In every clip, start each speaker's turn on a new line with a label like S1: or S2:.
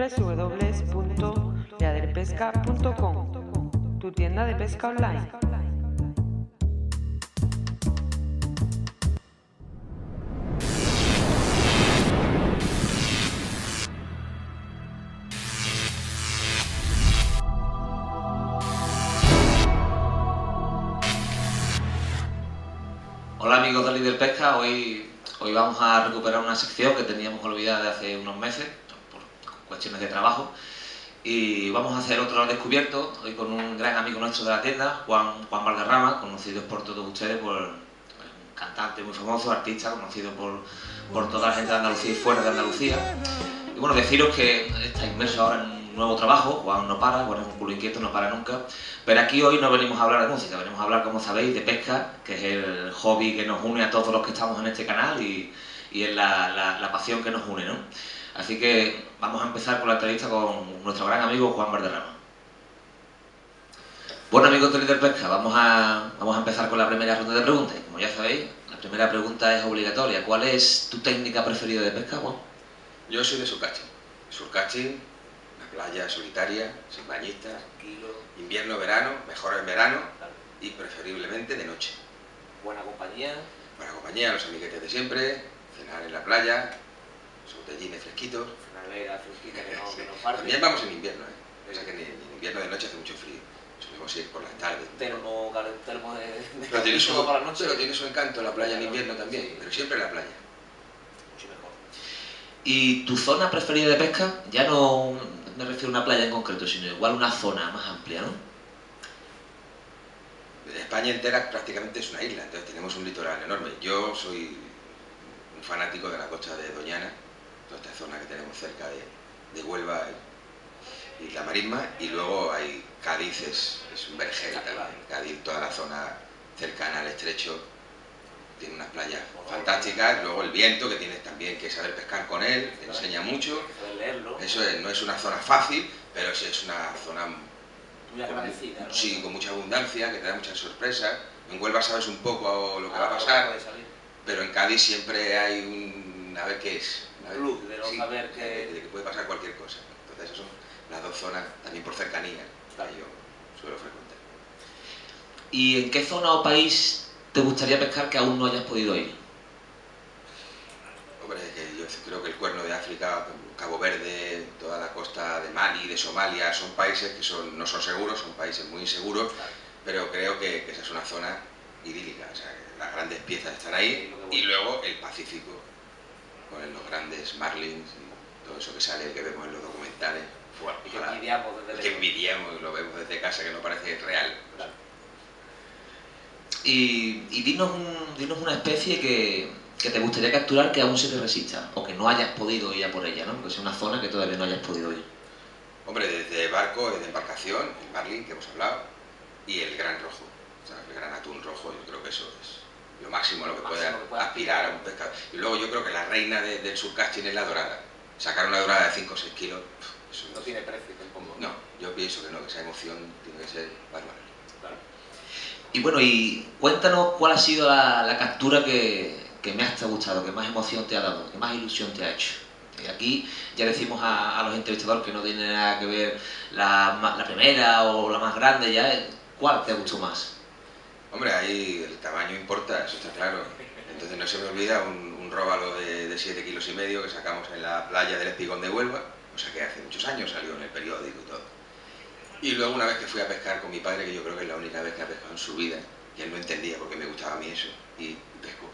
S1: www.leaderpesca.com, tu tienda de pesca online.
S2: Hola amigos de Líder Pesca, hoy, hoy vamos a recuperar una sección que teníamos olvidada de hace unos meses cuestiones de trabajo y vamos a hacer otro descubierto hoy con un gran amigo nuestro de la tienda, Juan, Juan Valderrama, conocido por todos ustedes por un cantante muy famoso, artista, conocido por, por toda la gente de Andalucía y fuera de Andalucía. Y bueno, deciros que está inmerso ahora en un nuevo trabajo, Juan no para, Juan es un culo inquieto, no para nunca, pero aquí hoy no venimos a hablar de música, venimos a hablar, como sabéis, de pesca, que es el hobby que nos une a todos los que estamos en este canal y, y es la, la, la pasión que nos une, ¿no? Así que vamos a empezar con la entrevista con nuestro gran amigo Juan Valderrama. Bueno amigos de Líder Pesca, vamos a, vamos a empezar con la primera ronda de preguntas. Como ya sabéis, la primera pregunta es obligatoria. ¿Cuál es tu técnica preferida de pesca, Juan?
S3: Yo soy de surcaching. Surcaching, una playa solitaria, sin bañistas, invierno, verano, mejor en verano y preferiblemente de noche.
S2: Buena compañía.
S3: Buena compañía, los amiguetes de siempre, cenar en la playa, botellines fresquitos.
S2: Una fresquita que no, que no parte.
S3: También vamos en invierno, ¿eh? O sea que ni en invierno de noche hace mucho frío. Solemos ir por las tardes.
S2: Termo, termo de, de
S3: Pero tiene, su,
S2: por la noche.
S3: pero tiene su encanto la playa en invierno también,
S2: Sí.
S3: pero siempre en la playa.
S2: Mucho mejor. ¿Y tu zona preferida de pesca? Ya no me refiero a una playa en concreto, sino igual una zona más amplia, ¿no?
S3: España entera prácticamente es una isla, entonces tenemos un litoral enorme. Yo soy un fanático de la costa de Doñana, toda esta zona que tenemos cerca de, de Huelva y, y la Marisma, y luego hay Cádiz, es, es un vergel también. Cádiz, toda la zona cercana al estrecho, tiene unas playas fantásticas, luego el viento, que tienes también que saber pescar con él, te enseña mucho. Eso es- no es una zona fácil, pero sí es una zona
S2: Muy agradecida, ¿no?
S3: Sí, con mucha abundancia, que te da muchas sorpresas. En Huelva sabes un poco lo que va a
S2: Ah,
S3: pasar, pero en Cádiz siempre hay un... a ver qué es.
S2: De no saber
S3: de, que puede pasar cualquier cosa. Entonces esas son las dos zonas, también por cercanía,
S2: Claro.
S3: que yo suelo frecuentar.
S2: ¿Y en qué zona o país te gustaría pescar que aún no hayas podido ir?
S3: Hombre, que yo creo que el cuerno de África, Cabo Verde, toda la costa de Mali, de Somalia, son países que son, no son seguros, son países muy inseguros, pero creo que, que esa es una zona idílica. O sea, que las grandes piezas están ahí y luego el Pacífico, con los grandes marlins y todo eso que sale, que vemos en los documentales.
S2: Y que
S3: ojalá.
S2: envidiamos desde
S3: que envidiamos y lo vemos desde casa, que no parece real.
S2: Claro. Y, y dinos, un- dinos una especie que, que te gustaría capturar que aún se te resista, o que no hayas podido ir a por ella, ¿no? Que sea una zona que todavía no hayas podido ir.
S3: Hombre, desde barco, desde embarcación, el marlin que hemos hablado, y el gran rojo, o sea, el gran atún rojo, yo creo que eso es lo máximo a lo que
S2: Lo
S3: puede aspirar a un pescador. Y luego yo creo que la reina de- del surcasting es la dorada. Sacar una dorada de 5 o 6 kilos, eso
S2: No tiene precio tampoco.
S3: No, yo pienso que no, que esa emoción tiene que ser bárbara.
S2: Claro. Y bueno, y cuéntanos cuál ha sido la, la captura que, que más te ha gustado, que más emoción te ha dado, que más ilusión te ha hecho. Y aquí ya decimos a, a los entrevistadores que no tiene nada que ver la, la primera o la más grande, ya ¿cuál te gustó más?
S3: Hombre, ahí el tamaño importa, eso está claro. Entonces no se me olvida un, un róbalo de 7 kilos y medio que sacamos en la playa del Espigón de Huelva, o sea que hace muchos años salió en el periódico y todo. Y luego una vez que fui a pescar con mi padre, que yo creo que es la única vez que ha pescado en su vida, y él no entendía por qué me gustaba a mí eso, y pescó.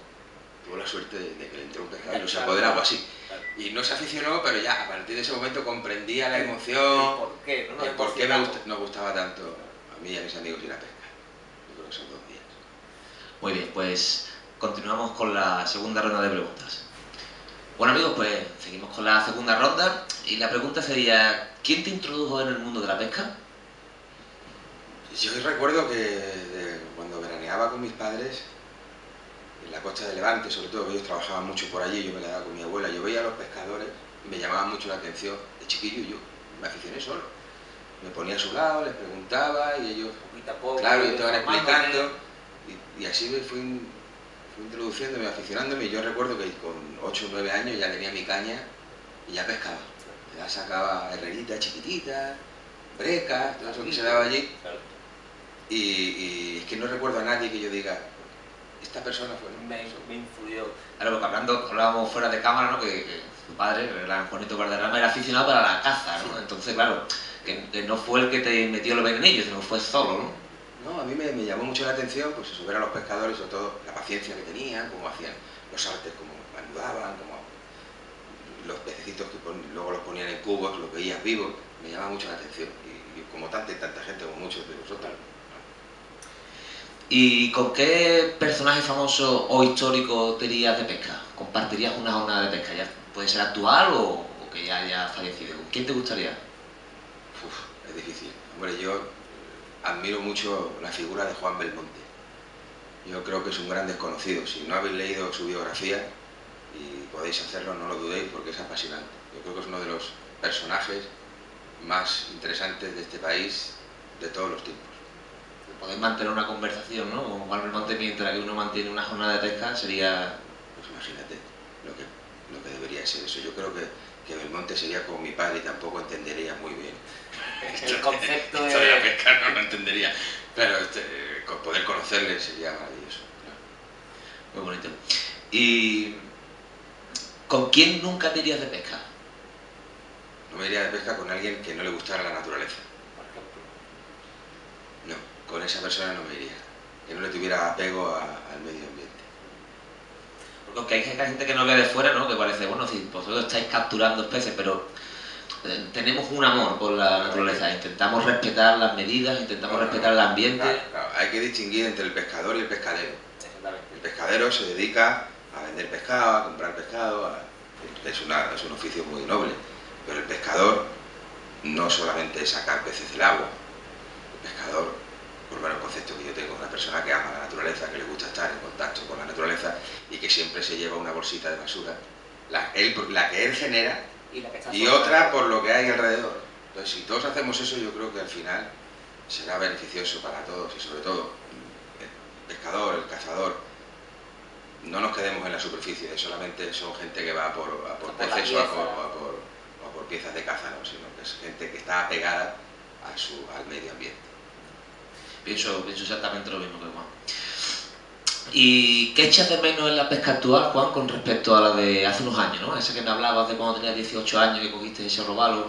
S3: Tuvo la suerte de, de que le entró un pescado y lo sacó del agua así. Y no se aficionó, pero ya a partir de ese momento comprendía la emoción,
S2: ¿Por qué?
S3: por qué me gust- nos gustaba tanto a mí y a mis amigos ir a pescar. Yo creo que son dos.
S2: Muy bien, pues continuamos con la segunda ronda de preguntas. Bueno amigos, pues seguimos con la segunda ronda y la pregunta sería, ¿quién te introdujo en el mundo de la pesca?
S3: Yo recuerdo que de- cuando veraneaba con mis padres, en la costa de Levante, sobre todo, que ellos trabajaban mucho por allí, yo me quedaba con mi abuela, yo veía a los pescadores y me llamaban mucho la atención. De chiquillo yo me aficioné solo. Me ponía a su lado, les preguntaba y ellos,
S2: Poquito a poco,
S3: claro, y estaban explicando. Y, y así me fui, fui introduciéndome, aficionándome y yo recuerdo que con 8 o 9 años ya tenía mi caña y ya pescaba. Ya sacaba herrerita chiquitita, brecas, todo eso que se daba allí. Y, y es que no recuerdo a nadie que yo diga, esta persona fue. ¿no?
S4: Me, me influyó.
S2: Claro, porque hablando, hablábamos fuera de cámara, ¿no? Que, que su padre, el gran Juanito Valderrama, era aficionado para la caza, ¿no? Entonces, claro, que, que no fue el que te metió los venenillos, sino fue solo, ¿no?
S3: No, a mí me, me llamó mucho la atención, pues eso, ver a los pescadores, sobre todo la paciencia que tenían, cómo hacían los artes, cómo anudaban, cómo los pececitos que pon- luego los ponían en cubos, los veías vivos, me llama mucho la atención. Y, y como tanta y tanta gente, como muchos de vosotros.
S2: ¿Y con qué personaje famoso o histórico te irías de pesca? ¿Compartirías una jornada de pesca? ¿Ya puede ser actual o, o que ya haya fallecido? ¿Con quién te gustaría?
S3: Uf, es difícil. Hombre, yo admiro mucho la figura de Juan Belmonte. Yo creo que es un gran desconocido. Si no habéis leído su biografía y podéis hacerlo, no lo dudéis porque es apasionante. Yo creo que es uno de los personajes más interesantes de este país de todos los tiempos.
S2: Podéis mantener una conversación, ¿no? Con Juan Belmonte mientras que uno mantiene una jornada de pesca sería...
S3: Pues imagínate lo que, lo que debería ser eso. Yo creo que, que Belmonte sería como mi padre y tampoco entendería muy bien.
S4: El concepto
S3: Esto de la
S4: es...
S3: pesca no lo entendería. Pero este, con poder conocerle sería maravilloso. claro.
S2: Muy bonito. ¿Y con quién nunca te irías de pesca?
S3: No me iría de pesca con alguien que no le gustara la naturaleza.
S4: Por ejemplo.
S3: No, con esa persona no me iría. Que no le tuviera apego a- al medio ambiente.
S2: Porque aunque hay gente que nos ve de fuera, ¿no? Que parece, bueno, si vosotros estáis capturando especies, pero eh, tenemos un amor por la naturaleza. Intentamos respetar las medidas, intentamos
S3: No, no,
S2: respetar el ambiente.
S3: Claro, claro, Hay que distinguir entre el pescador y el pescadero.
S4: Exactamente.
S3: El pescadero se dedica a vender pescado, a comprar pescado, a- es, una- es un oficio muy noble, pero el pescador no solamente es sacar peces del agua, el pescador, menos el concepto que yo tengo, una persona que ama la naturaleza, que le gusta estar en contacto con la naturaleza y que siempre se lleva una bolsita de basura, la, él- la que él genera
S4: Y, la que está
S3: y
S4: sola-
S3: otra por lo que hay alrededor. Entonces, si todos hacemos eso, yo creo que al final será beneficioso para todos y sobre todo el pescador, el cazador. No nos quedemos en la superficie, solamente son gente que va a por, a por peces o a por, o a por- o a por piezas de caza, ¿no? sino que es gente que está apegada a su, al medio ambiente.
S2: Pienso, pienso exactamente lo mismo que Juan. ¿Y qué echas de menos en la pesca actual, Juan, con respecto a la de hace unos años, ¿no? Esa que me hablabas de cuando tenías 18 años que cogiste ese robalo.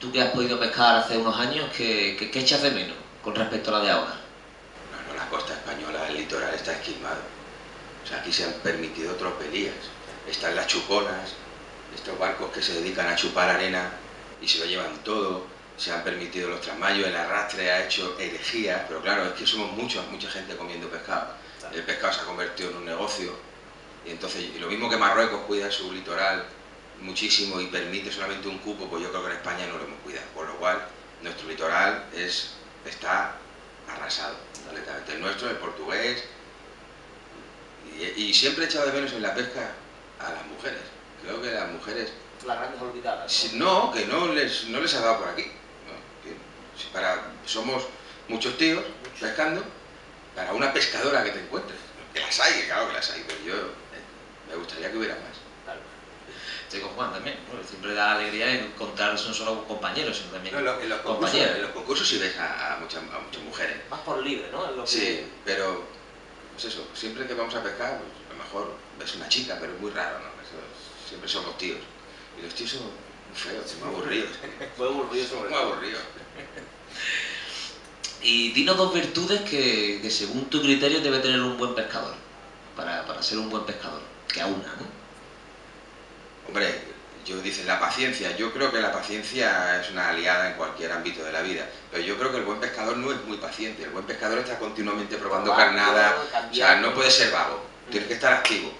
S2: Tú que has podido pescar hace unos años, ¿qué, qué, echas de menos con respecto a la de ahora?
S3: No, no, la costa española, el litoral está esquilmado. O sea, aquí se han permitido tropelías. Están las chuponas, estos barcos que se dedican a chupar arena y se lo llevan todo. Se han permitido los trasmayos, el arrastre ha hecho herejías, pero claro, es que somos muchos, mucha gente comiendo pescado. El pescado se ha convertido en un negocio y entonces, y lo mismo que Marruecos cuida su litoral muchísimo y permite solamente un cupo, pues yo creo que en España no lo hemos cuidado. Por lo cual, nuestro litoral es, está arrasado completamente. El nuestro, el portugués. Y, y siempre he echado de menos en la pesca a las mujeres. Creo que las mujeres,
S4: Las grandes olvidadas. ¿no?
S3: no, que no les, no les ha dado por aquí. Si para, somos muchos tíos pescando, para una pescadora que te encuentres. Que las hay, claro que las hay, pero yo eh, me gustaría que hubiera más.
S4: Claro.
S2: Estoy con Juan también, ¿no? Siempre da alegría encontrarse no solo compañeros, sino también
S3: No, en, los, en los concursos, en los concursos sí ves a, a muchas, a muchas mujeres.
S4: Más por libre, ¿no? Es lo que-
S3: Sí, pero pues eso, siempre que vamos a pescar, pues, a lo mejor ves una chica, pero es muy raro, ¿no? Eso siempre somos tíos. Y los tíos son feos, muy aburridos.
S4: Fue aburrido sobre
S3: Muy aburridos.
S2: Y dinos dos virtudes que, que según tu criterio debe tener un buen pescador, para, para ser un buen pescador, que a una, ¿no?
S3: Hombre, yo dicen la paciencia. Yo creo que la paciencia es una aliada en cualquier ámbito de la vida. Pero yo creo que el buen pescador no es muy paciente. El buen pescador está continuamente probando
S4: Probando,
S3: carnada. O sea, no puede ser vago. Tiene que estar activo.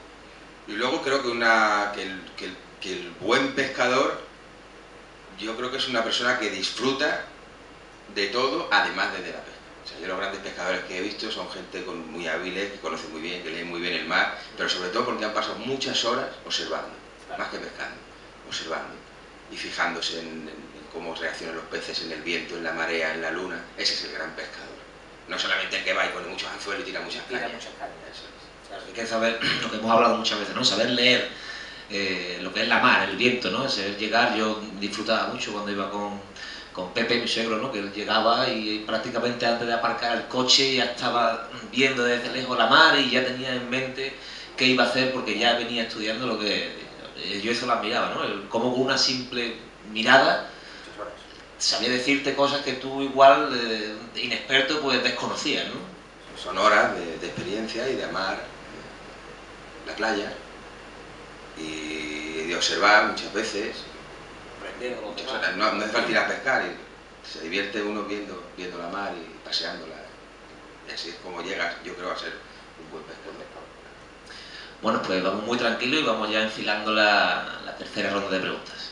S3: Y luego creo que, una, que, el, que el- que el buen pescador, yo creo que es una persona que disfruta de todo, además de, de la pesca. O sea, yo los grandes pescadores que he visto son gente con, muy hábiles, que conocen muy bien, que leen muy bien el mar, pero sobre todo porque han pasado muchas horas observando más que pescando, observando y fijándose en, en- en cómo reaccionan los peces en el viento, en la marea, en la luna. Ese es el gran pescador. No solamente el que va y pone muchos anzuelos y tira muchas
S4: Tira
S3: cañas.
S4: muchas cañas.
S3: Eso es.
S4: Claro.
S2: Hay que saber, lo que hemos hablado muchas veces, ¿no? Saber leer eh, lo que es la mar, el viento, ¿no? Ese llegar, yo disfrutaba mucho cuando iba con, con Pepe, mi suegro, ¿no? Que llegaba y prácticamente antes de aparcar el coche ya estaba viendo desde lejos la mar y ya tenía en mente qué iba a hacer porque ya venía estudiando lo que eh, yo eso lo admiraba, ¿no? Cómo con una simple mirada sabía decirte cosas que tú igual, eh, inexperto, pues desconocías, ¿no?
S3: Son horas de, experiencia y de amar la playa y de observar muchas veces.
S4: Aprender
S3: Muchas horas. No, no es fácil ir a pescar, y se divierte uno viendo, viendo la mar y paseándola. Y así es como llegas, yo creo, a ser un buen pescador.
S2: Bueno, pues vamos muy tranquilos y vamos ya enfilando la, la tercera ronda de preguntas.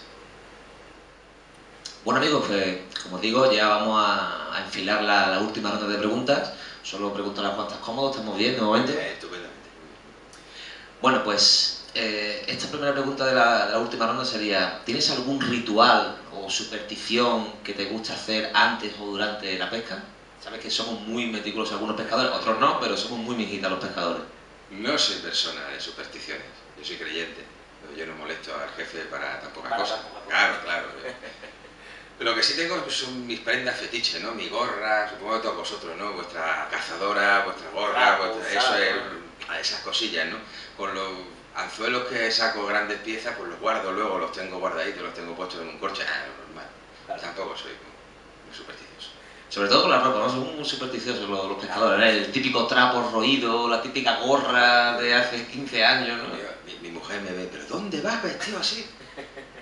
S2: Bueno amigos, pues como os digo, ya vamos a, a enfilar la, la última ronda de preguntas. Solo preguntar las cuantas cómodos, estamos bien de momento.
S3: Eh, estupendamente.
S2: Bueno, pues eh, esta primera pregunta de la, de la última ronda sería, ¿tienes algún ritual o superstición que te gusta hacer antes o durante la pesca? Sabes que somos muy meticulosos algunos pescadores, otros no, pero somos muy mijitas los pescadores.
S3: No soy persona de supersticiones, yo soy creyente. Yo no molesto al jefe para tan pocas
S4: Para
S3: cosas. Claro, claro. Pero lo que sí tengo son mis prendas fetiches, ¿no? Mi gorra, supongo que todos vosotros, ¿no? Vuestra cazadora, vuestra gorra, vuestra- eso es, esas cosillas, ¿no? Con los anzuelos que saco grandes piezas, pues los guardo luego, los tengo guardaditos, los tengo puestos en un corche, ah, normal.
S4: Claro.
S3: Tampoco soy muy supersticioso.
S2: Sobre todo con la ropa, ¿no? Son muy supersticiosos los, los pescadores, ¿no? El típico trapo roído, la típica gorra de hace 15 años, ¿no?
S3: Mi, mi mujer me ve, ¿pero dónde vas vestido así?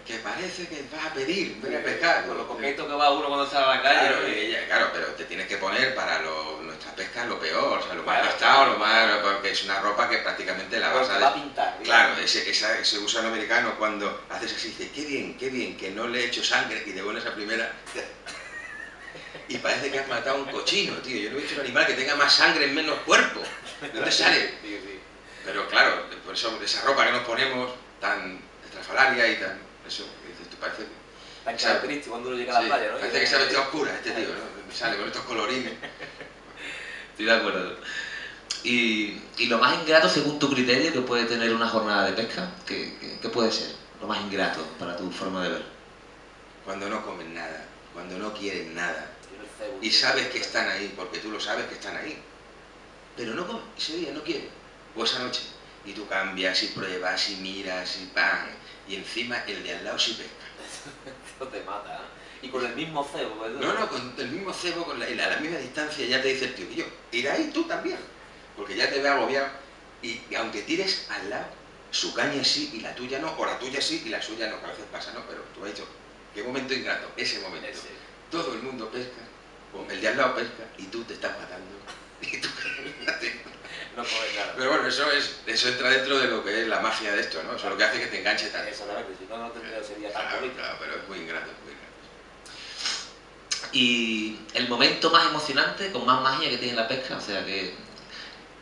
S3: Que parece que vas a pedir, ven a pescar.
S4: Con lo coqueto que va uno cuando está en la calle.
S3: Claro,
S4: ¿no?
S3: y ella- claro, pero te tienes que poner para lo- nuestras pescas lo peor, o sea, lo más
S4: Claro.
S3: gastado, lo más. Es una ropa que prácticamente la vas a.
S4: va a pintar. ¿no?
S3: Claro, ese, esa- ese gusano americano cuando haces así, dice, qué bien, qué bien, que no le he hecho sangre y de buena esa primera. Y parece que has matado a un cochino, tío. Yo no he visto un animal que tenga más sangre en menos cuerpo. ¿De dónde sale?
S4: Sí, sí.
S3: Pero claro, por eso esa ropa que nos ponemos tan estrafalaria y tan. Eso, dices, tú parece que.
S4: Tan
S3: Sabe.
S4: característico cuando uno llega a
S3: Sí,
S4: la playa, ¿no?
S3: parece que se ha vestido a oscura este tío, ¿no? Sale con estos colorines.
S2: Estoy de acuerdo. Y, y lo más ingrato, según tu criterio, que puede tener una jornada de pesca, ¿qué, qué- qué puede ser? Lo más ingrato para tu forma de ver.
S3: Cuando no comen nada, cuando no quieren nada. Y sabes que están ahí, porque tú lo sabes que están ahí. Pero no comen, ese día no quieren. O esa noche. Y tú cambias y pruebas y miras y pan. Y encima el de al lado sí pesca.
S4: Esto te mata. ¿eh? Y con el mismo cebo, ¿verdad?
S3: No, no, con el mismo cebo, con la, a la misma distancia ya te dice el tío, y yo, ir ahí tú también. Porque ya te ve agobiado. Y, y aunque tires al lado, su caña sí y la tuya no, o la tuya sí y la suya no, que a veces pasa, ¿no? Pero tú has dicho, qué momento ingrato, ese momento.
S4: Ese.
S3: Todo el mundo pesca, el de al lado pesca, y tú te estás matando. Y tú-
S4: No comes nada.
S3: Pero bueno, eso es eso entra dentro de lo que es la magia de esto, ¿no? Eso es lo que hace que te enganche tanto.
S4: Exactamente, si no, no tendría, sería tan
S3: Claro,
S4: bonito.
S3: claro, pero es muy ingrato, es muy ingrato.
S2: Y el momento más emocionante, con más magia que tiene la pesca, o sea, que,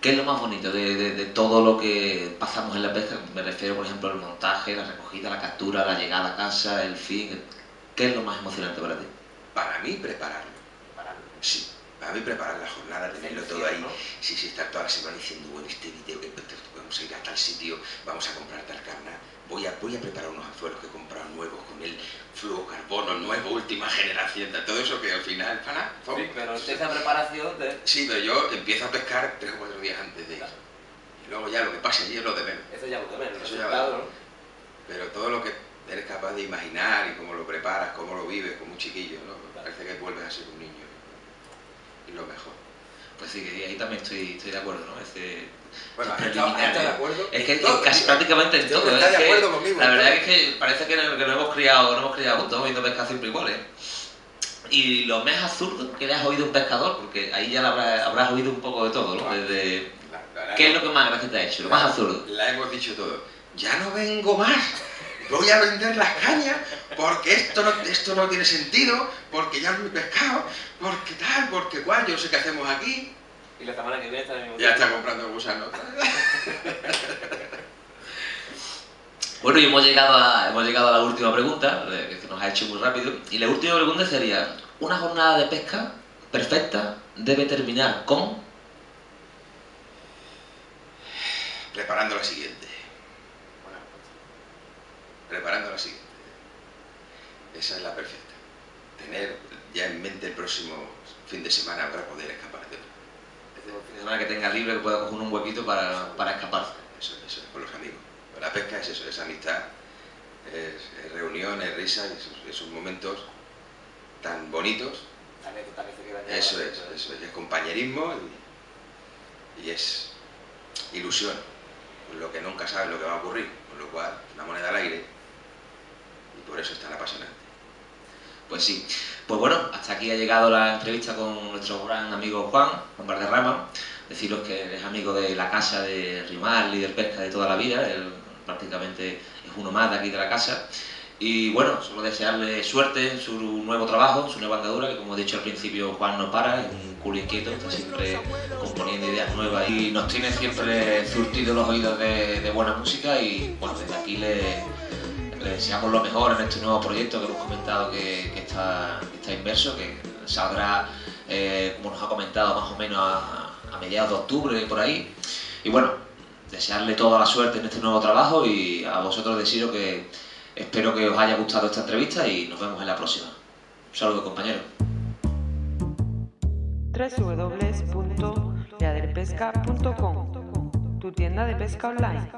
S2: ¿qué es lo más bonito de, de- de todo lo que pasamos en la pesca? Me refiero, por ejemplo, al montaje, la recogida, la captura, la llegada a casa, el fin. ¿Qué es lo más emocionante para ti?
S3: Para mí, prepararlo.
S4: Pararlo.
S3: Sí, para mí preparar la jornada, tenerlo todo ahí. Sí, sí, estar toda la semana diciendo, bueno, este video, que vamos a ir a tal sitio, vamos a comprar tal carne, voy a, voy a preparar unos anzuelos que he comprado nuevos con el fluocarbono nuevo, última generación, tal, todo eso que al final, para,
S4: Sí, pero esa preparación de...
S3: Sí, pero yo empiezo a pescar tres o cuatro días antes de ir.
S4: Claro.
S3: Y luego ya lo que pasa allí es lo de menos.
S4: Eso ya lo de menos,
S3: Eso ya va.
S4: ¿no?
S3: Pero todo lo que eres capaz de imaginar y cómo lo preparas, cómo lo vives como un chiquillo, ¿no? Parece que vuelves a ser un niño. Y lo mejor.
S2: Pues sí, que ahí también estoy, estoy de acuerdo, ¿no? Ese-
S3: Bueno,
S2: esos
S3: ¿has estado- has
S2: preliminares.
S3: estado de acuerdo?
S2: Es que
S3: todo,
S2: casi prácticamente en todo.
S3: está de
S2: que
S3: acuerdo conmigo
S2: La verdad es que parece que no, que no hemos criado, no hemos criado juntos viendo pescar siempre iguales. Y lo más absurdo que le has oído a un pescador, porque ahí ya habrás, habrás oído un poco de todo, ¿no? Desde,
S3: La- la-
S2: ¿Qué es lo que más gracia te ha hecho? Lo más absurdo.
S3: La hemos dicho todo. Ya no vengo más. Voy a vender las cañas porque esto no, esto no tiene sentido, porque ya no he pescado, porque tal, porque cual, yo no sé qué hacemos aquí.
S4: Y la semana que viene está en el mismo
S3: Ya está comprando gusanos.
S2: Bueno, y hemos llegado a, hemos llegado a la última pregunta, que nos ha hecho muy rápido. Y la última pregunta sería, ¿una jornada de pesca perfecta debe terminar con...?
S3: Preparando la siguiente. Preparando la siguiente. Esa es la perfecta. Tener ya en mente el próximo fin de semana para poder escapar de
S2: Fin de semana que tenga libre, que pueda coger un huequito para, para escaparse.
S3: Eso, eso es con los amigos. La pesca es eso, es amistad, es, es reunión, es risa, esos, esos momentos tan bonitos.
S4: También
S3: Eso es, eso es, es compañerismo y, y es ilusión, con lo que nunca sabes lo que va a ocurrir, con lo cual una moneda al aire y por eso es tan apasionante.
S2: Pues sí. Pues bueno, hasta aquí ha llegado la entrevista con nuestro gran amigo Juan, Juan Valderrama. Deciros que es amigo de la casa de Rimar, líder pesca de toda la vida, él prácticamente es uno más de aquí de la casa. Y bueno, solo desearle suerte en su nuevo trabajo, en su nueva andadura, que como he dicho al principio, Juan no para, es un culo inquieto, está siempre componiendo ideas nuevas y nos tiene siempre surtido los oídos de buena música y bueno, desde aquí le, le deseamos lo mejor en este nuevo proyecto que hemos comentado que, está, que está inmerso, que saldrá, eh, como nos ha comentado, más o menos a, mediados de octubre, por ahí. Y bueno, desearle toda la suerte en este nuevo trabajo y a vosotros deciros que espero que os haya gustado esta entrevista y nos vemos en la próxima. Un saludo, compañeros.
S1: www.leaderpesca.com Tu tienda de pesca online.